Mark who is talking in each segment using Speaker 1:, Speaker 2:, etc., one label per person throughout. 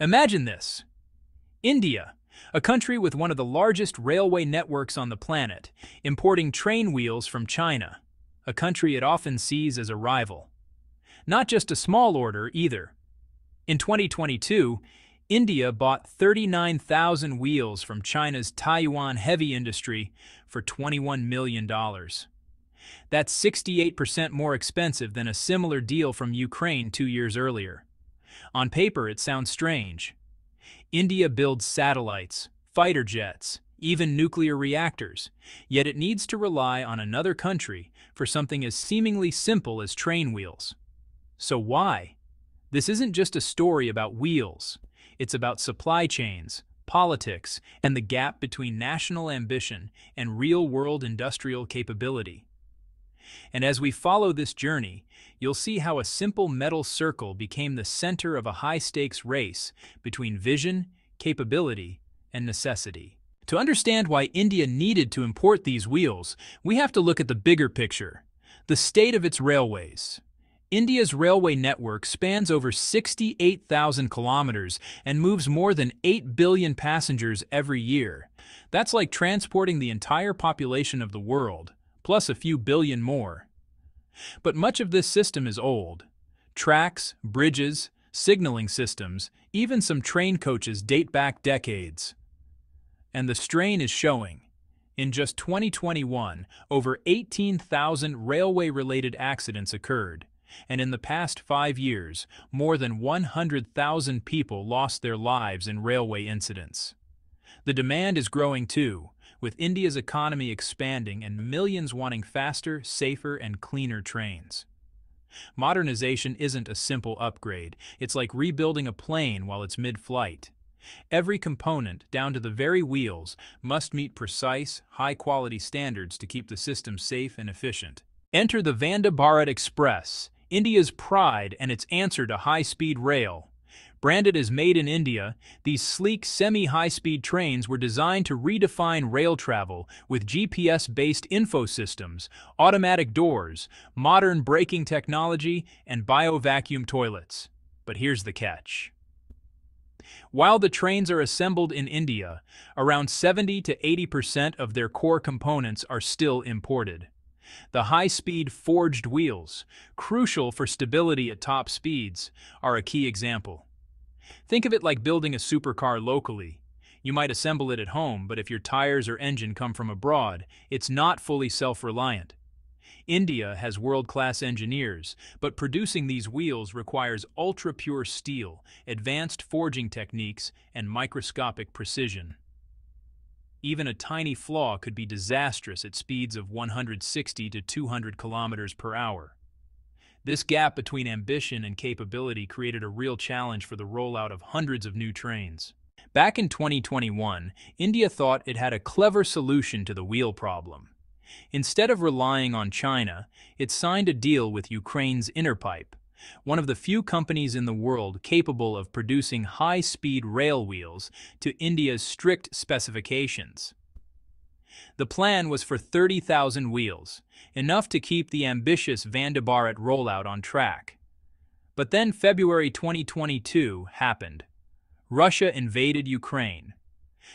Speaker 1: Imagine this. India, a country with one of the largest railway networks on the planet, importing train wheels from China, a country it often sees as a rival. Not just a small order, either. In 2022, India bought 39,000 wheels from China's Taiyuan heavy industry for $21 million. That's 68% more expensive than a similar deal from Ukraine two years earlier. On paper, it sounds strange. India builds satellites, fighter jets, even nuclear reactors, yet it needs to rely on another country for something as seemingly simple as train wheels. So why? This isn't just a story about wheels. It's about supply chains, politics, and the gap between national ambition and real-world industrial capability. And as we follow this journey, you'll see how a simple metal circle became the center of a high-stakes race between vision, capability, and necessity. To understand why India needed to import these wheels, we have to look at the bigger picture, the state of its railways. India's railway network spans over 68,000 kilometers and moves more than 8 billion passengers every year. That's like transporting the entire population of the world plus a few billion more. But much of this system is old. Tracks, bridges, signaling systems, even some train coaches date back decades. And the strain is showing. In just 2021, over 18,000 railway-related accidents occurred, and in the past five years, more than 100,000 people lost their lives in railway incidents. The demand is growing too, with India's economy expanding and millions wanting faster, safer, and cleaner trains. Modernization isn't a simple upgrade. It's like rebuilding a plane while it's mid-flight. Every component, down to the very wheels, must meet precise, high-quality standards to keep the system safe and efficient. Enter the Vande Bharat Express, India's pride and its answer to high-speed rail. Branded as made in India, these sleek semi-high-speed trains were designed to redefine rail travel with GPS-based info systems, automatic doors, modern braking technology, and bio-vacuum toilets. But here's the catch. While the trains are assembled in India, around 70 to 80% of their core components are still imported. The high-speed forged wheels, crucial for stability at top speeds, are a key example. Think of it like building a supercar locally. You might assemble it at home, but if your tires or engine come from abroad, it's not fully self-reliant. India has world-class engineers, but producing these wheels requires ultra-pure steel, advanced forging techniques, and microscopic precision. Even a tiny flaw could be disastrous at speeds of 160 to 200 kilometers per hour. This gap between ambition and capability created a real challenge for the rollout of hundreds of new trains. Back in 2021, India thought it had a clever solution to the wheel problem. Instead of relying on China, it signed a deal with Ukraine's Interpipe, one of the few companies in the world capable of producing high-speed rail wheels to India's strict specifications. The plan was for 30,000 wheels, enough to keep the ambitious Vande Bharat rollout on track. But then February 2022 happened. Russia invaded Ukraine.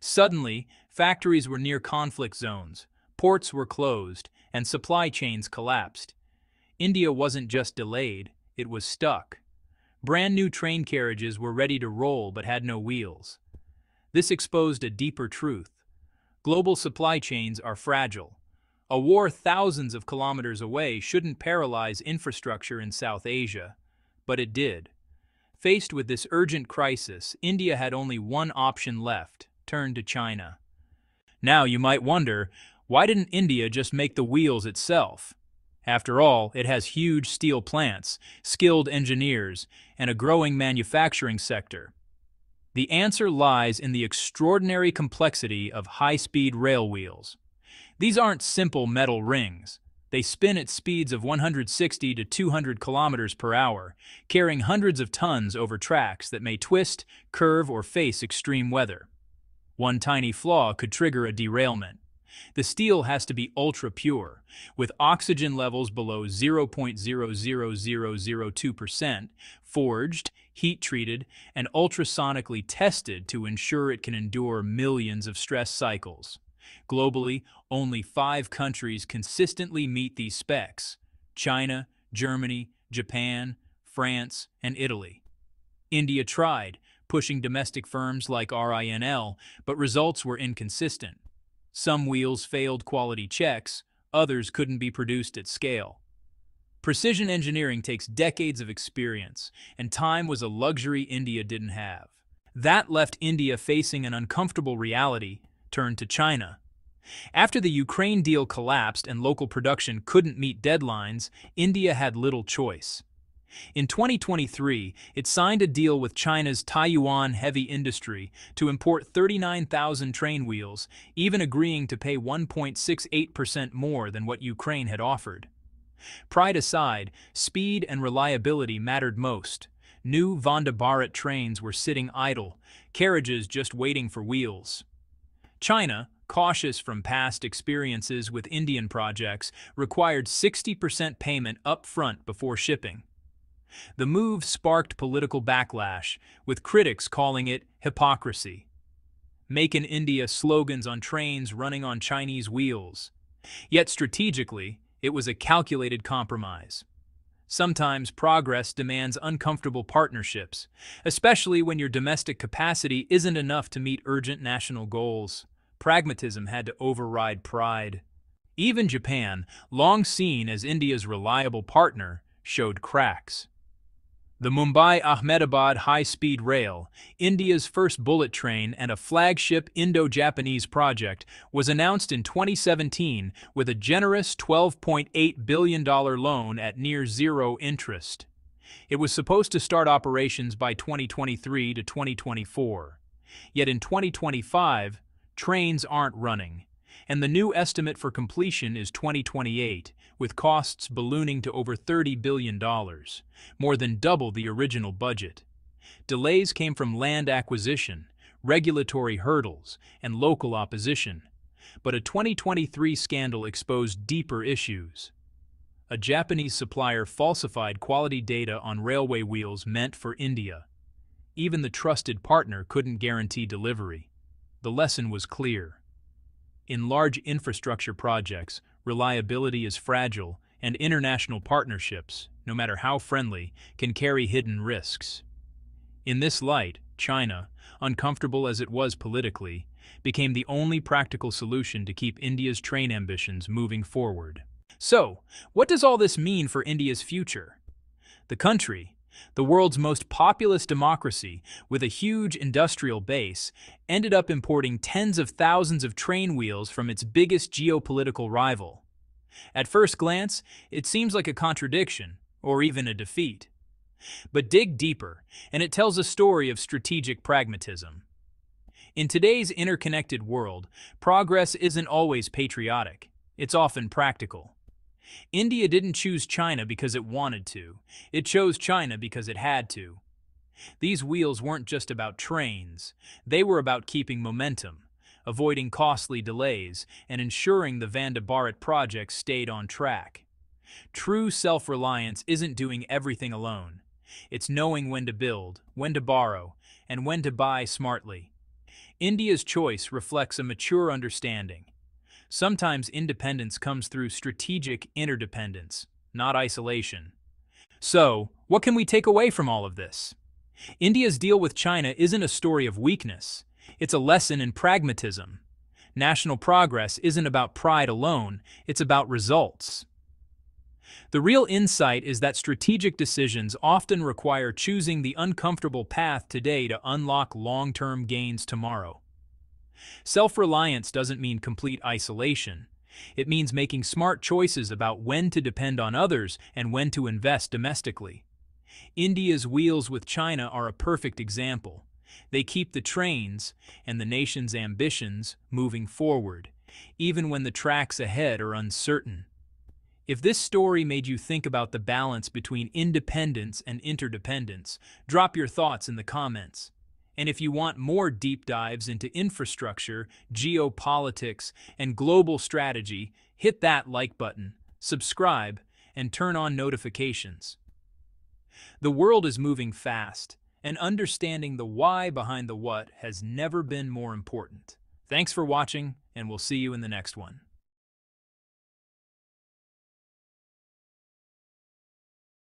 Speaker 1: Suddenly, factories were near conflict zones, ports were closed, and supply chains collapsed. India wasn't just delayed, it was stuck. Brand new train carriages were ready to roll but had no wheels. This exposed a deeper truth. Global supply chains are fragile. A war thousands of kilometers away shouldn't paralyze infrastructure in South Asia, but it did. Faced with this urgent crisis, India had only one option left, turn to China. Now you might wonder, why didn't India just make the wheels itself? After all, it has huge steel plants, skilled engineers, and a growing manufacturing sector. The answer lies in the extraordinary complexity of high-speed rail wheels. These aren't simple metal rings. They spin at speeds of 160 to 200 kilometers per hour, carrying hundreds of tons over tracks that may twist, curve, or face extreme weather. One tiny flaw could trigger a derailment. The steel has to be ultra pure, with oxygen levels below 0.00002%, forged, heat treated, and ultrasonically tested to ensure it can endure millions of stress cycles. Globally, only five countries consistently meet these specs China, Germany, Japan, France, and Italy. India tried, pushing domestic firms like RINL, but results were inconsistent. Some wheels failed quality checks, others couldn't be produced at scale. Precision engineering takes decades of experience, and time was a luxury India didn't have. That left India facing an uncomfortable reality, turned to China. After the Ukraine deal collapsed and local production couldn't meet deadlines, India had little choice. In 2023, it signed a deal with China's Taiyuan Heavy Industry to import 39,000 train wheels, even agreeing to pay 1.68% more than what Ukraine had offered. Pride aside, speed and reliability mattered most. New Vande Bharat trains were sitting idle, carriages just waiting for wheels. China, cautious from past experiences with Indian projects, required 60% payment up front before shipping. The move sparked political backlash, with critics calling it hypocrisy. Make in India slogans on trains running on Chinese wheels. Yet strategically, it was a calculated compromise. Sometimes progress demands uncomfortable partnerships, especially when your domestic capacity isn't enough to meet urgent national goals. Pragmatism had to override pride. Even Japan, long seen as India's reliable partner, showed cracks. The Mumbai-Ahmedabad High-Speed Rail, India's first bullet train and a flagship Indo-Japanese project, was announced in 2017 with a generous $12.8 billion loan at near zero interest. It was supposed to start operations by 2023 to 2024. Yet in 2025, trains aren't running, and the new estimate for completion is 2028, with costs ballooning to over $30 billion, more than double the original budget. Delays came from land acquisition, regulatory hurdles, and local opposition. But a 2023 scandal exposed deeper issues. A Japanese supplier falsified quality data on railway wheels meant for India. Even the trusted partner couldn't guarantee delivery. The lesson was clear. In large infrastructure projects, reliability is fragile, and international partnerships, no matter how friendly, can carry hidden risks. In this light, China, uncomfortable as it was politically, became the only practical solution to keep India's train ambitions moving forward. So, what does all this mean for India's future? The country, the world's most populous democracy, with a huge industrial base, ended up importing tens of thousands of train wheels from its biggest geopolitical rival. At first glance, it seems like a contradiction, or even a defeat. But dig deeper, and it tells a story of strategic pragmatism. In today's interconnected world, progress isn't always patriotic. It's often practical. India didn't choose China because it wanted to. It chose China because it had to. These wheels weren't just about trains. They were about keeping momentum, avoiding costly delays, and ensuring the Vande Bharat project stayed on track. True self-reliance isn't doing everything alone. It's knowing when to build, when to borrow, and when to buy smartly. India's choice reflects a mature understanding. Sometimes independence comes through strategic interdependence, not isolation. So, what can we take away from all of this? India's deal with China isn't a story of weakness, it's a lesson in pragmatism. National progress isn't about pride alone, it's about results. The real insight is that strategic decisions often require choosing the uncomfortable path today to unlock long-term gains tomorrow. Self-reliance doesn't mean complete isolation. It means making smart choices about when to depend on others and when to invest domestically. India's wheels with China are a perfect example. They keep the trains and the nation's ambitions moving forward, even when the tracks ahead are uncertain. If this story made you think about the balance between independence and interdependence, drop your thoughts in the comments. And if you want more deep dives into infrastructure, geopolitics, and global strategy, hit that like button, subscribe, and turn on notifications. The world is moving fast, and understanding the why behind the what has never been more important. Thanks for watching, and we'll see you in the next one.